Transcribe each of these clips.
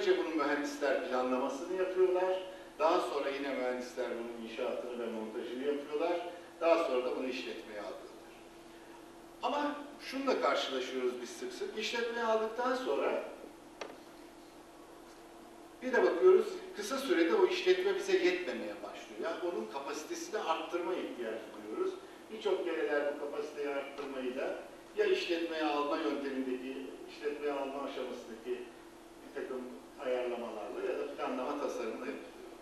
önce bunun mühendisler planlamasını yapıyorlar. Daha sonra yine mühendisler bunun inşaatını ve montajını yapıyorlar. Daha sonra da bunu işletmeye alıyorlar. Ama şununla karşılaşıyoruz biz sık sık. İşletmeye aldıktan sonra bir de bakıyoruz kısa sürede o işletme bize yetmemeye başlıyor. Yani onun kapasitesini arttırma ihtiyacı duyuyoruz. Birçok kereler bu kapasiteyi arttırmayı da ya işletmeye alma yöntemindeki, işletmeye alma aşamasındaki bir takım ayarlamalarla ya da planlama tasarımla yapılıyor.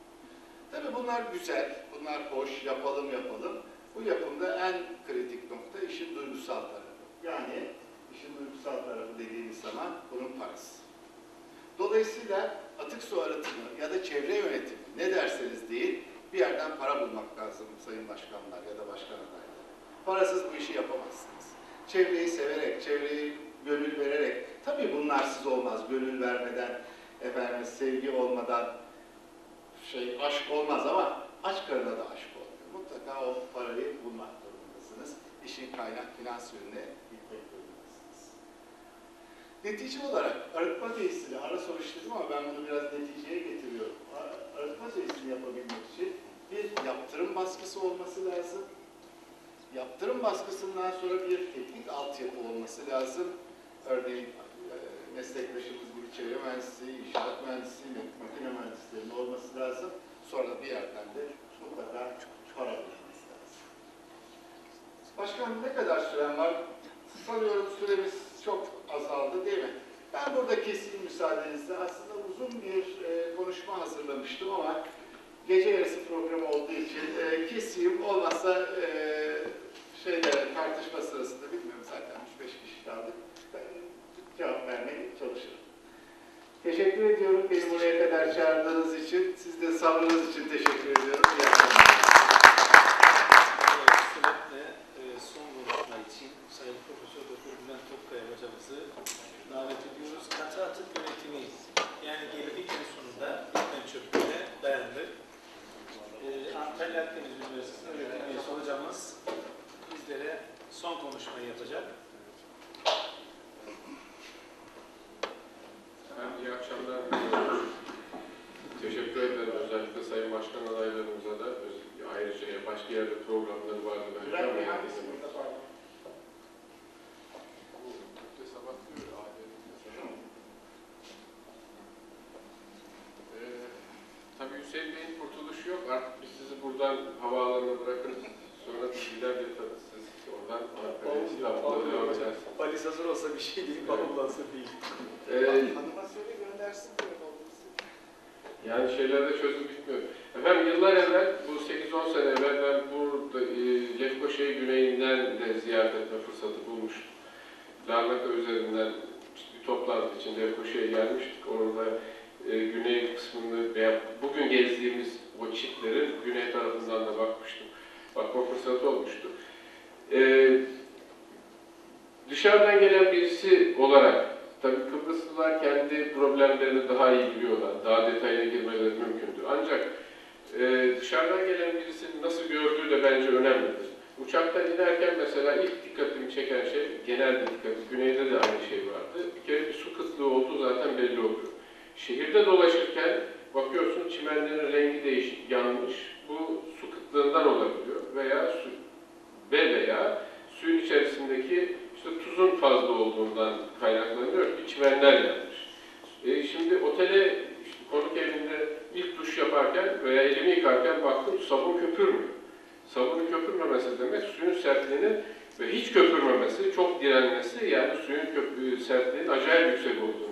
Tabii bunlar güzel, bunlar hoş, yapalım yapalım. Bu yapımda en kritik nokta işin duygusal tarafı. Yani işin duygusal tarafı dediğimiz zaman bunun parası. Dolayısıyla atık su arıtımı ya da çevre yönetimi ne derseniz deyin bir yerden para bulmak lazım sayın başkanlar ya da başkan adayları. Parasız bu işi yapamazsınız. Çevreyi severek, çevreyi gönül vererek, tabii bunlarsız olmaz. Gönül vermeden, efendim sevgi olmadan şey aşk olmaz ama aç karına aşk olmuyor. Mutlaka o parayı bulmak durumundasınız. İşin kaynak finans yönüne gitmek durumundasınız. Netice olarak arıtma tesisini ara soruşturdum ama ben bunu biraz neticeye getiriyorum. Arıtma tesisini yapabilmek için bir yaptırım baskısı olması lazım. Yaptırım baskısından sonra bir teknik altyapı olması lazım. Örneğin e, meslektaşımız gibi çevre mühendisliği, inşaat mühendisliği, makine mühendisliğinin olması lazım. Sonra bir yerden de mutlaka para bulması lazım. Başkanım ne kadar süren var? Sanıyorum süremiz çok azaldı değil mi? Ben burada keseyim müsaadenizle. Aslında uzun bir e, konuşma hazırlamıştım ama gece yarısı programı olduğu için e, keseyim. Teşekkür ediyorum beni buraya kadar çağırdığınız için. Siz de sabrınız için teşekkür ediyorum. İyi e, davet ediyoruz. Katı yönetimi yani geldik en sonunda bitmen çöplüğüne dayandık. E, Antalya Akdeniz Üniversitesi öğretim üyesi hocamız bizlere son konuşmayı yapacak. Hüseyin Bey'in kurtuluşu yok. Artık biz sizi buradan havaalanına bırakın. Sonra gider yatarız siz. Oradan Ankara'ya İstanbul'a devam edersiniz. Valiz hazır olsa bir şey değil, bavullansa değil. Ee, Hanıma söyle göndersin diyor olması. Yani şeylerde çözüm bitmiyor. Efendim yıllar evvel, bu 8-10 sene evvel ben burada e, Lefkoşa'yı güneyinden de ziyaret etme fırsatı bulmuştum. Larnaka üzerinden bir toplantı için Lefkoşa'ya gelmiştik. Orada e, güney kısmını veya bugün gezdiğimiz o çitlerin güney tarafından da bakmıştım. Bakma fırsatı olmuştu. E, dışarıdan gelen birisi olarak Tabii Kıbrıslılar kendi problemlerini daha iyi biliyorlar. Daha detaya girmeleri mümkündür. Ancak e, dışarıdan gelen birisinin nasıl gördüğü de bence önemlidir. Uçaktan inerken mesela ilk dikkatimi çeken şey, genelde dikkatimi, güneyde de aynı şey vardı. Bir kere bir su kıtlığı olduğu zaten belli oluyor. Şehirde dolaşırken bakıyorsun çimenlerin rengi değişik, yanmış. Bu su kıtlığından olabiliyor veya su ve veya suyun içerisindeki işte tuzun fazla olduğundan kaynaklanıyor ki çimenler yanmış. E şimdi otele işte konuk evinde ilk duş yaparken veya elimi yıkarken baktım sabun köpürmüyor. Sabunun köpürmemesi demek suyun sertliğinin ve hiç köpürmemesi, çok direnmesi yani suyun köpü, sertliğinin acayip yüksek olduğunu